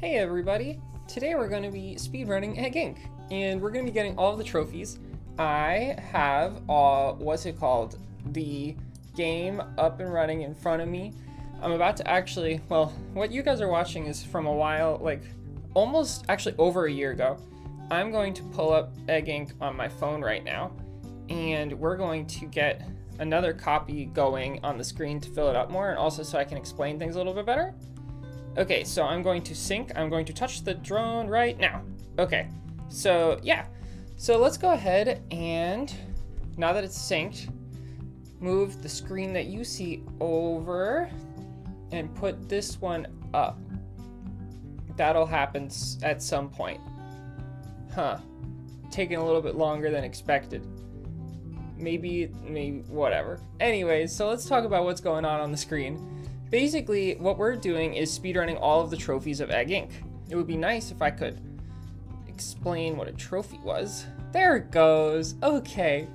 Hey everybody! Today we're going to be speedrunning Egg Inc. and we're going to be getting all of the trophies. I have, uh, what's it called? The game up and running in front of me. I'm about to actually, well, what you guys are watching is from a while, like almost actually over a year ago. I'm going to pull up Egg Inc. on my phone right now and we're going to get another copy going on the screen to fill it up more and also so I can explain things a little bit better. Okay, so I'm going to sync. I'm going to touch the drone right now. Okay, so yeah. So let's go ahead and now that it's synced, move the screen that you see over and put this one up. That'll happen at some point. Huh. Taking a little bit longer than expected. Maybe, maybe, whatever. Anyways, so let's talk about what's going on on the screen. Basically, what we're doing is speedrunning all of the trophies of Egg Inc. It would be nice if I could explain what a trophy was. There it goes. Okay.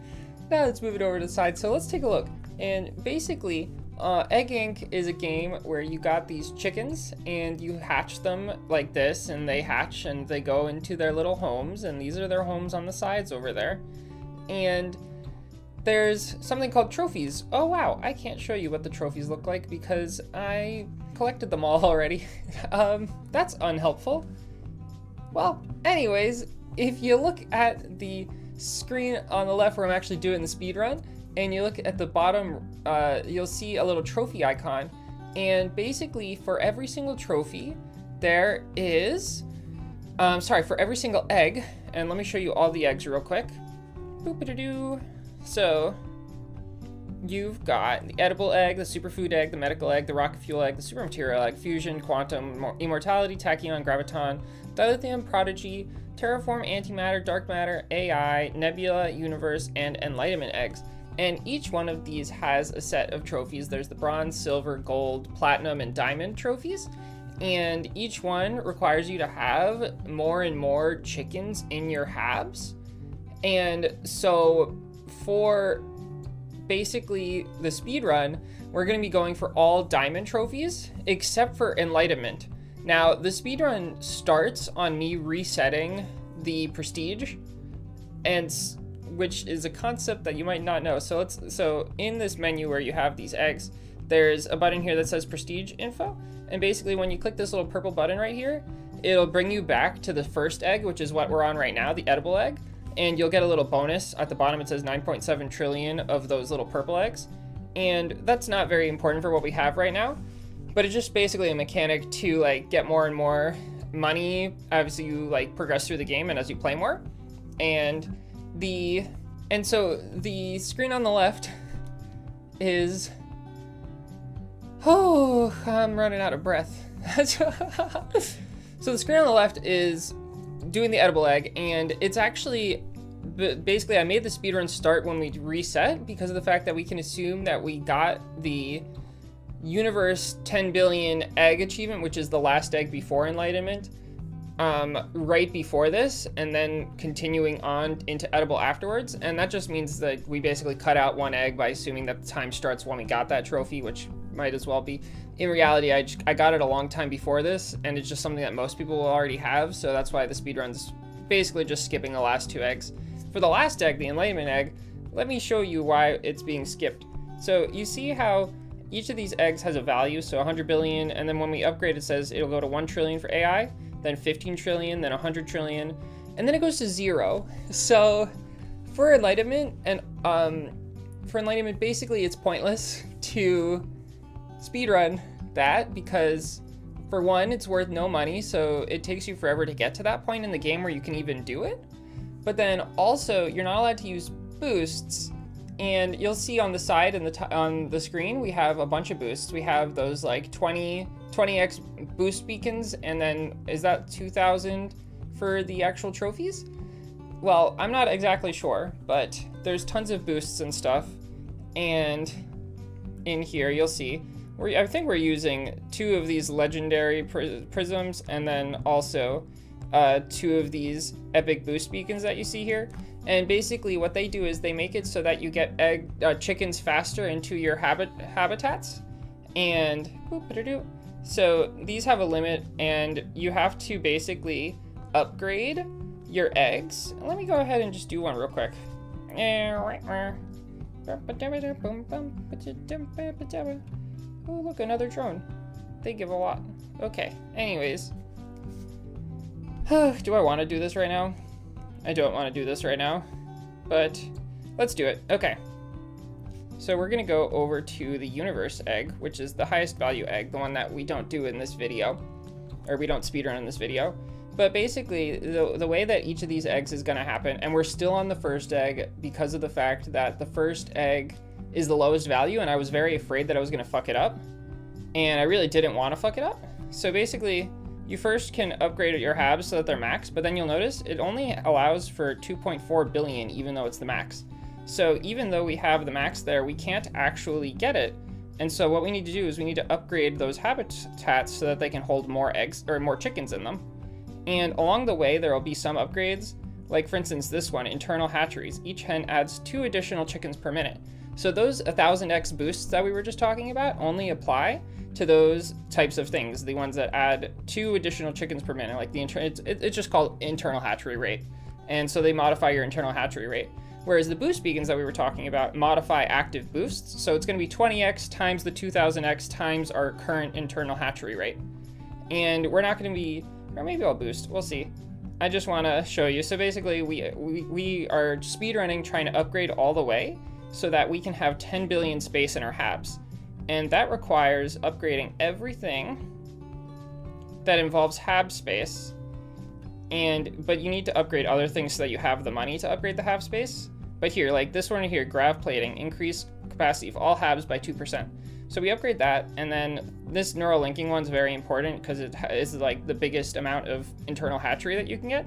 Now let's move it over to the side. So let's take a look. And basically, uh, Egg Inc. is a game where you got these chickens and you hatch them like this, and they hatch and they go into their little homes, and these are their homes on the sides over there. And there's something called trophies. Oh wow, I can't show you what the trophies look like because I collected them all already. um, that's unhelpful. Well, anyways, if you look at the screen on the left where I'm actually doing the speed run, and you look at the bottom, uh, you'll see a little trophy icon. And basically, for every single trophy, there is, um, sorry, for every single egg, and let me show you all the eggs real quick. Boop-a-doo. So you've got the edible egg, the superfood egg, the medical egg, the rocket fuel egg, the super material egg, fusion, quantum, immortality, tachyon, graviton, dilithium, prodigy, terraform, antimatter, dark matter, AI, nebula, universe, and enlightenment eggs. And each one of these has a set of trophies. There's the bronze, silver, gold, platinum, and diamond trophies. And each one requires you to have more and more chickens in your habs. And so for basically the speed run, we're going to be going for all diamond trophies except for enlightenment. Now, the speed run starts on me resetting the prestige and which is a concept that you might not know. So let's so in this menu where you have these eggs, there's a button here that says prestige info. And basically when you click this little purple button right here, it'll bring you back to the first egg, which is what we're on right now, the edible egg and you'll get a little bonus. At the bottom it says 9.7 trillion of those little purple eggs. And that's not very important for what we have right now, but it's just basically a mechanic to like get more and more money as you like progress through the game and as you play more. And the and so the screen on the left is oh I'm running out of breath. so the screen on the left is doing the edible egg, and it's actually basically I made the speedrun start when we reset because of the fact that we can assume that we got the universe 10 billion egg achievement, which is the last egg before enlightenment, um, right before this, and then continuing on into edible afterwards. And that just means that we basically cut out one egg by assuming that the time starts when we got that trophy, which might as well be. In reality, I, I got it a long time before this, and it's just something that most people will already have, so that's why the speedrun's basically just skipping the last two eggs. For the last egg, the enlightenment egg, let me show you why it's being skipped. So you see how each of these eggs has a value, so 100 billion, and then when we upgrade it says it'll go to 1 trillion for AI, then 15 trillion, then 100 trillion, and then it goes to zero. So for enlightenment, and um, for enlightenment, basically it's pointless to speedrun that because for one, it's worth no money, so it takes you forever to get to that point in the game where you can even do it. But then also, you're not allowed to use boosts, and you'll see on the side and the on the screen we have a bunch of boosts. We have those like 20 20x boost beacons, and then is that 2,000 for the actual trophies? Well, I'm not exactly sure, but there's tons of boosts and stuff, and in here you'll see we're, I think we're using two of these legendary prisms and then also uh, two of these epic boost beacons that you see here. And basically what they do is they make it so that you get egg uh, chickens faster into your habit habitats. And So these have a limit, and you have to basically upgrade your eggs. Let me go ahead and just do one real quick. Oh, look, another drone. They give a lot. Okay, anyways. do I want to do this right now? I don't want to do this right now, but let's do it. Okay. So we're going to go over to the universe egg, which is the highest value egg, the one that we don't do in this video, or we don't speedrun in this video. But basically, the, the way that each of these eggs is going to happen, and we're still on the first egg because of the fact that the first egg is the lowest value, and I was very afraid that I was going to fuck it up. And I really didn't want to fuck it up. So basically, you first can upgrade your habs so that they're max, but then you'll notice it only allows for 2.4 billion, even though it's the max. So even though we have the max there, we can't actually get it. And so what we need to do is we need to upgrade those habitats so that they can hold more eggs or more chickens in them. And along the way, there will be some upgrades, like for instance this one, internal hatcheries. Each hen adds two additional chickens per minute. So those 1000x boosts that we were just talking about only apply to those types of things, the ones that add two additional chickens per minute, like the inter it's, it's just called internal hatchery rate. And so they modify your internal hatchery rate. Whereas the boost beacons that we were talking about modify active boosts. So it's going to be 20x times the 2000x times our current internal hatchery rate. And we're not going to be or maybe I'll boost. We'll see. I just want to show you. So basically, we, we, we are speedrunning trying to upgrade all the way so that we can have 10 billion space in our habs. And that requires upgrading everything that involves hab space. And but you need to upgrade other things so that you have the money to upgrade the hab space. But here, like this one here, grav plating, increase capacity of all habs by 2%. So we upgrade that, and then this neural linking one's very important because it is like the biggest amount of internal hatchery that you can get.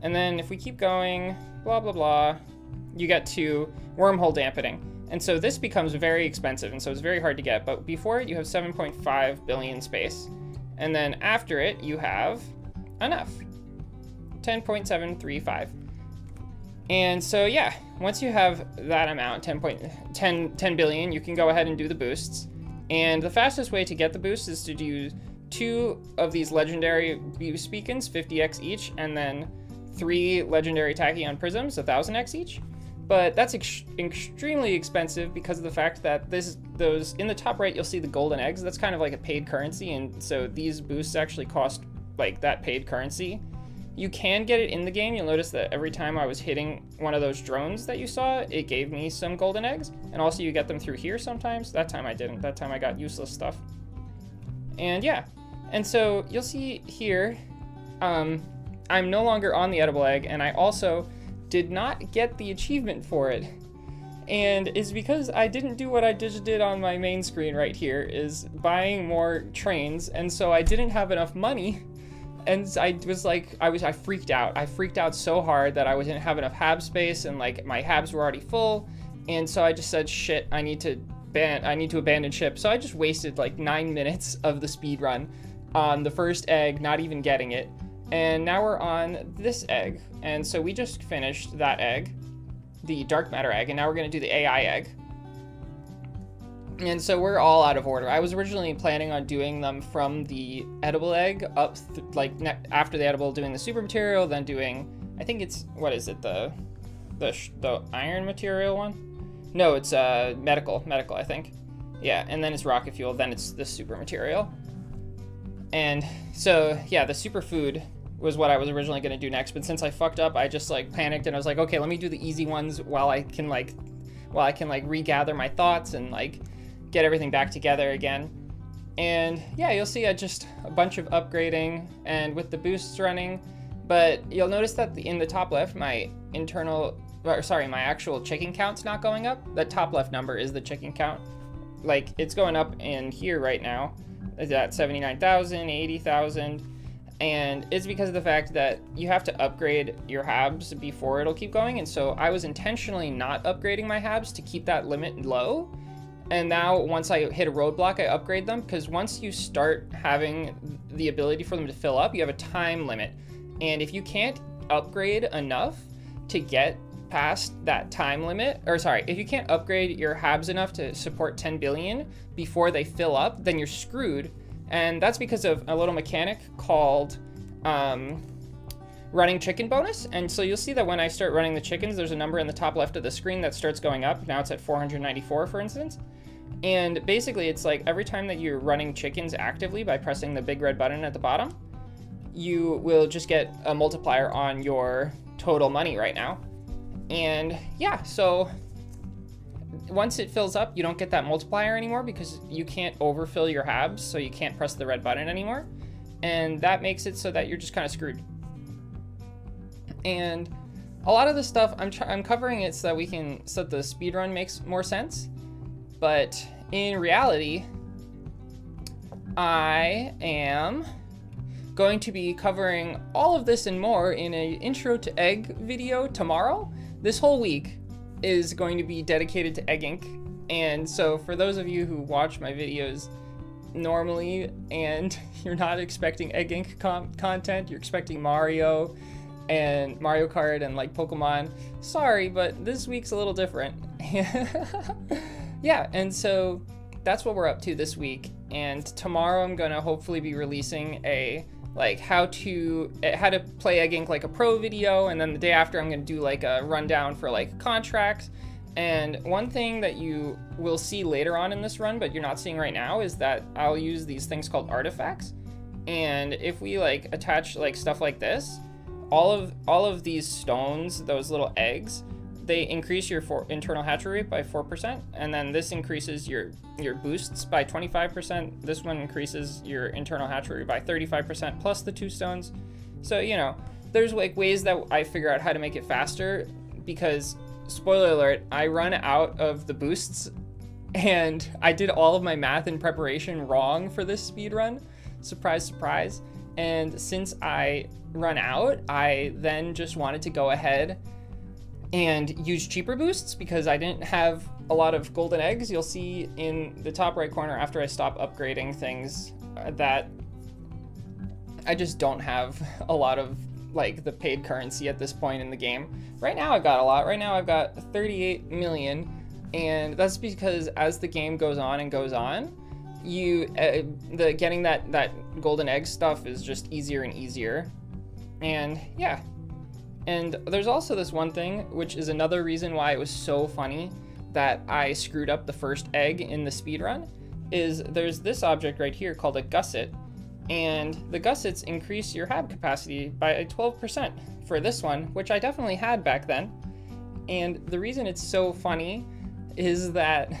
And then if we keep going, blah, blah, blah, you get to wormhole dampening. And so this becomes very expensive, and so it's very hard to get. But before it, you have 7.5 billion space. And then after it, you have enough, 10.735. And so, yeah, once you have that amount, 10, point, 10, 10 billion, you can go ahead and do the boosts. And the fastest way to get the boost is to do two of these legendary boost beacons, 50x each, and then three legendary tachyon prisms, 1000x each. But that's ex extremely expensive because of the fact that this those in the top right you'll see the golden eggs. That's kind of like a paid currency, and so these boosts actually cost like that paid currency. You can get it in the game. You'll notice that every time I was hitting one of those drones that you saw, it gave me some golden eggs. And also you get them through here sometimes. That time I didn't. That time I got useless stuff. And yeah. And so you'll see here, um, I'm no longer on the edible egg, and I also did not get the achievement for it. And it's because I didn't do what I just did on my main screen right here, is buying more trains, and so I didn't have enough money and I was like, I was, I freaked out. I freaked out so hard that I didn't have enough hab space, and like my habs were already full, and so I just said, shit, I need to ban, I need to abandon ship. So I just wasted like nine minutes of the speed run on the first egg, not even getting it, and now we're on this egg, and so we just finished that egg, the dark matter egg, and now we're gonna do the AI egg. And so we're all out of order. I was originally planning on doing them from the edible egg up, like after the edible, doing the super material, then doing, I think it's what is it the, the the iron material one? No, it's uh medical, medical I think. Yeah, and then it's rocket fuel, then it's the super material. And so yeah, the super food was what I was originally gonna do next, but since I fucked up, I just like panicked and I was like, okay, let me do the easy ones while I can like, while I can like regather my thoughts and like get everything back together again. And yeah, you'll see a, just a bunch of upgrading and with the boosts running, but you'll notice that in the top left, my internal, or sorry, my actual chicken count's not going up. The top left number is the chicken count. Like it's going up in here right now. Is at 79,000, 80,000. And it's because of the fact that you have to upgrade your habs before it'll keep going. And so I was intentionally not upgrading my habs to keep that limit low and now once I hit a roadblock, I upgrade them because once you start having the ability for them to fill up, you have a time limit. And if you can't upgrade enough to get past that time limit, or sorry, if you can't upgrade your habs enough to support 10 billion before they fill up, then you're screwed. And that's because of a little mechanic called um, running chicken bonus. And so you'll see that when I start running the chickens, there's a number in the top left of the screen that starts going up. Now it's at 494, for instance. And basically, it's like every time that you're running chickens actively by pressing the big red button at the bottom, you will just get a multiplier on your total money right now. And yeah, so once it fills up, you don't get that multiplier anymore because you can't overfill your habs, so you can't press the red button anymore. And that makes it so that you're just kind of screwed. And a lot of the stuff I'm, I'm covering it so that we can, so that the speed run makes more sense. But in reality, I am going to be covering all of this and more in a intro to egg video tomorrow. This whole week is going to be dedicated to Egg Inc. And so for those of you who watch my videos normally and you're not expecting Egg Inc. content, you're expecting Mario and Mario Kart and like Pokemon, sorry, but this week's a little different. yeah, and so that's what we're up to this week. And tomorrow I'm gonna hopefully be releasing a like how to eh, how to play Egg Inc. like a pro video, and then the day after I'm gonna do like a rundown for like contracts. And one thing that you will see later on in this run, but you're not seeing right now, is that I'll use these things called artifacts. And if we like attach like stuff like this, all of all of these stones, those little eggs, they increase your internal hatchery rate by 4%, and then this increases your, your boosts by 25%. This one increases your internal hatchery by 35% plus the two stones. So, you know, there's like ways that I figure out how to make it faster because, spoiler alert, I run out of the boosts and I did all of my math and preparation wrong for this speed run. Surprise, surprise. And since I run out, I then just wanted to go ahead and use cheaper boosts because I didn't have a lot of golden eggs. You'll see in the top right corner after I stop upgrading things uh, that I just don't have a lot of like the paid currency at this point in the game. Right now I've got a lot. Right now I've got 38 million and that's because as the game goes on and goes on, you uh, the getting that that golden egg stuff is just easier and easier. And yeah, and there's also this one thing, which is another reason why it was so funny that I screwed up the first egg in the speedrun, is there's this object right here called a gusset, and the gussets increase your hab capacity by 12% for this one, which I definitely had back then. And the reason it's so funny is that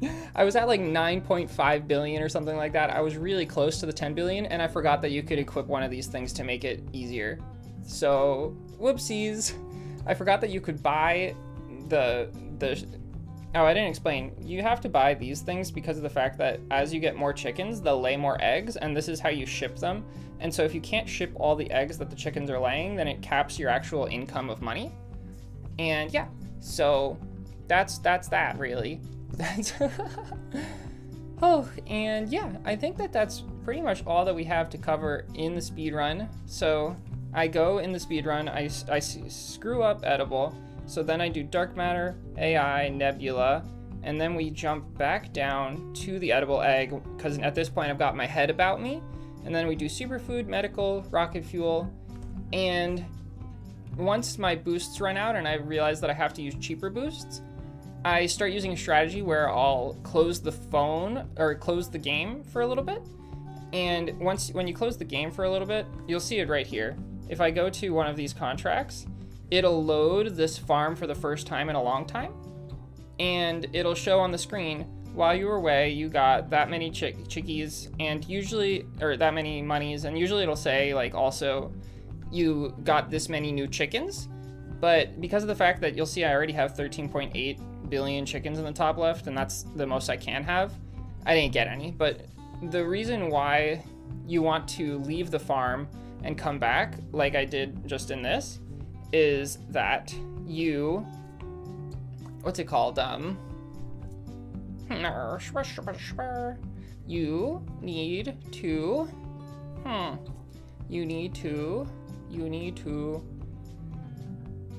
I was at like 9.5 billion or something like that. I was really close to the 10 billion, and I forgot that you could equip one of these things to make it easier. So, whoopsies. I forgot that you could buy the the Oh, I didn't explain. You have to buy these things because of the fact that as you get more chickens, they'll lay more eggs, and this is how you ship them. And so if you can't ship all the eggs that the chickens are laying, then it caps your actual income of money. And yeah, so that's that's that really. That's oh, and yeah, I think that that's pretty much all that we have to cover in the speed run. So I go in the speed run, I, screw up edible, so then I do dark matter, AI, nebula, and then we jump back down to the edible egg, because at this point I've got my head about me, and then we do superfood, medical, rocket fuel, and once my boosts run out and I realize that I have to use cheaper boosts, I start using a strategy where I'll close the phone or close the game for a little bit. And once when you close the game for a little bit, you'll see it right here if I go to one of these contracts, it'll load this farm for the first time in a long time. And it'll show on the screen, while you were away, you got that many chick chickies and usually, or that many monies. And usually it'll say like also, you got this many new chickens. But because of the fact that you'll see I already have 13.8 billion chickens in the top left, and that's the most I can have, I didn't get any. But the reason why you want to leave the farm and come back, like I did just in this, is that you, what's it called? Um, you need to, hmm, you need to, you need to,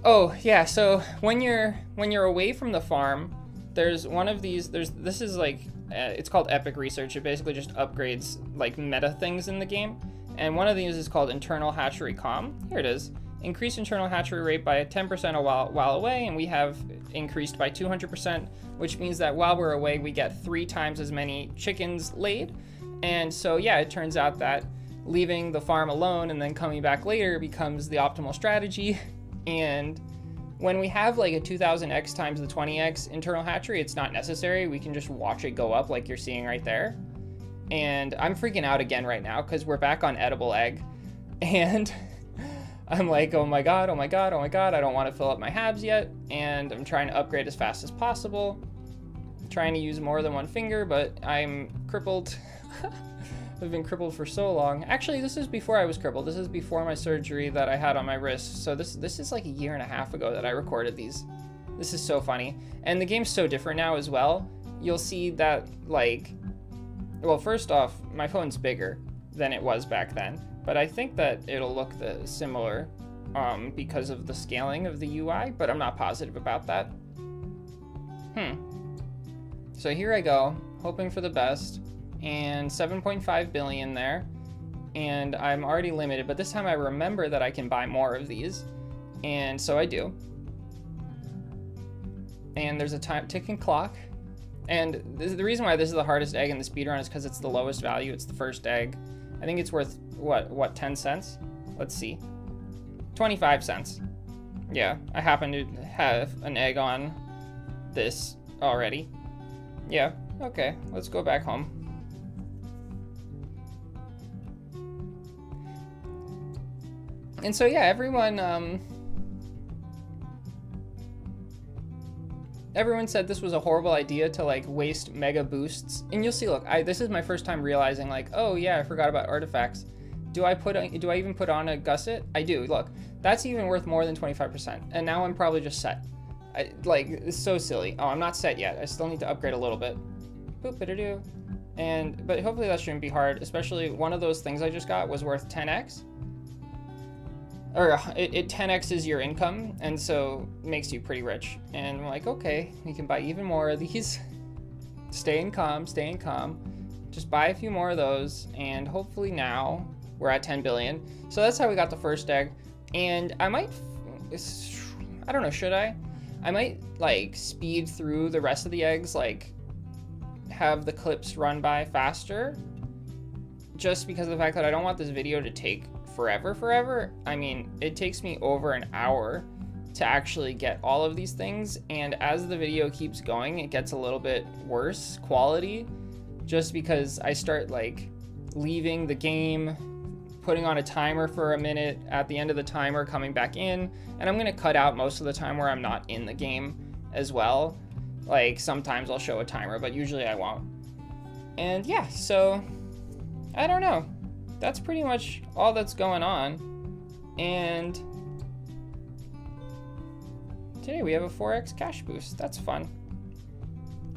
oh yeah, so when you're, when you're away from the farm, there's one of these, there's, this is like Uh, it's called Epic Research. It basically just upgrades like meta things in the game. And one of these is called Internal Hatchery Calm. Here it is. Increase internal hatchery rate by 10% a while, while away, and we have increased by 200%, which means that while we're away, we get three times as many chickens laid. And so, yeah, it turns out that leaving the farm alone and then coming back later becomes the optimal strategy. And when we have like a 2000x times the 20x internal hatchery, it's not necessary. We can just watch it go up like you're seeing right there. And I'm freaking out again right now because we're back on edible egg. And I'm like, oh my god, oh my god, oh my god, I don't want to fill up my habs yet. And I'm trying to upgrade as fast as possible. trying to use more than one finger, but I'm crippled. I've been crippled for so long. Actually, this is before I was crippled. This is before my surgery that I had on my wrist. So this this is like a year and a half ago that I recorded these. This is so funny. And the game's so different now as well. You'll see that like well, first off, my phone's bigger than it was back then, but I think that it'll look the similar um, because of the scaling of the UI, but I'm not positive about that. Hmm. So here I go, hoping for the best and 7.5 billion there. And I'm already limited, but this time I remember that I can buy more of these. And so I do. And there's a time ticking clock. And the reason why this is the hardest egg in the speedrun is because it's the lowest value. It's the first egg. I think it's worth, what, what, 10 cents? Let's see. 25 cents. Yeah, I happen to have an egg on this already. Yeah, okay, let's go back home. And so yeah, everyone um, everyone said this was a horrible idea to like waste mega boosts. And you'll see, look, I this is my first time realizing like, oh yeah, I forgot about artifacts. Do I put do I even put on a gusset? I do. Look, that's even worth more than 25%. And now I'm probably just set. I, like, it's so silly. Oh, I'm not set yet. I still need to upgrade a little bit. Boop, it do. And, but hopefully that shouldn't be hard, especially one of those things I just got was worth 10x or uh, it, it 10x's your income and so makes you pretty rich. And I'm like okay we can buy even more of these. Stay in calm stay in calm. Just buy a few more of those and hopefully now we're at 10 billion. So that's how we got the first egg. And I might I don't know should I? I might like speed through the rest of the eggs like have the clips run by faster just because of the fact that I don't want this video to take forever, forever. I mean, it takes me over an hour to actually get all of these things. And as the video keeps going, it gets a little bit worse quality just because I start like leaving the game, putting on a timer for a minute at the end of the timer, coming back in. And I'm going to cut out most of the time where I'm not in the game as well. Like sometimes I'll show a timer, but usually I won't. And yeah, so I don't know that's pretty much all that's going on. And today we have a 4x cash boost. That's fun.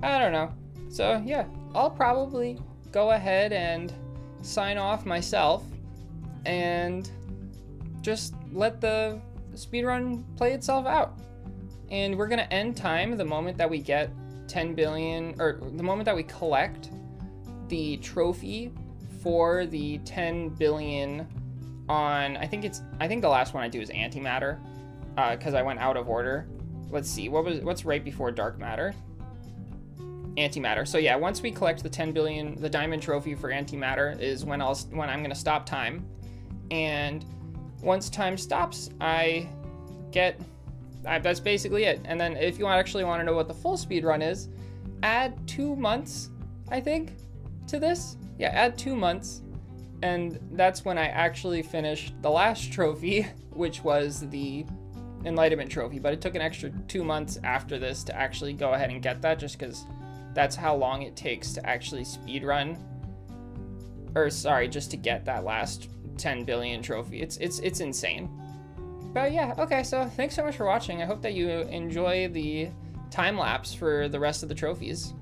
I don't know. So yeah, I'll probably go ahead and sign off myself and just let the speedrun play itself out. And we're gonna end time the moment that we get 10 billion, or the moment that we collect the trophy for the 10 billion on, I think it's, I think the last one I do is antimatter, because uh, I went out of order. Let's see, what was, what's right before dark matter? Antimatter. So yeah, once we collect the 10 billion, the diamond trophy for antimatter is when I'll, when I'm gonna stop time. And once time stops, I get, I, that's basically it. And then if you actually want to know what the full speed run is, add two months, I think, to this yeah, add two months, and that's when I actually finished the last trophy, which was the Enlightenment Trophy. But it took an extra two months after this to actually go ahead and get that, just because that's how long it takes to actually speed run. Or sorry, just to get that last 10 billion trophy. It's it's it's insane. But yeah, okay, so thanks so much for watching. I hope that you enjoy the time lapse for the rest of the trophies.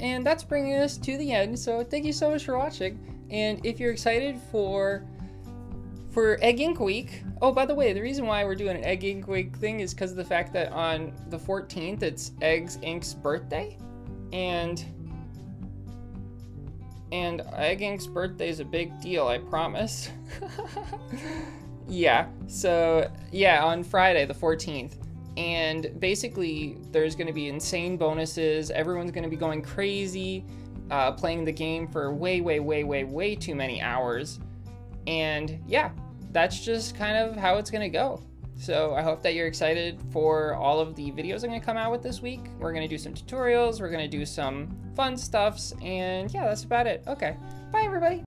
And that's bringing us to the end. So thank you so much for watching. And if you're excited for for Egg Inc Week, oh by the way, the reason why we're doing an Egg Inc Week thing is because of the fact that on the 14th it's Eggs Inc's birthday, and and Egg Inc's birthday is a big deal, I promise. yeah, so yeah, on Friday the 14th. And basically, there's going to be insane bonuses. Everyone's going to be going crazy, uh, playing the game for way, way, way, way, way too many hours. And yeah, that's just kind of how it's going to go. So I hope that you're excited for all of the videos I'm going to come out with this week. We're going to do some tutorials, we're going to do some fun stuffs, and yeah, that's about it. Okay, bye everybody.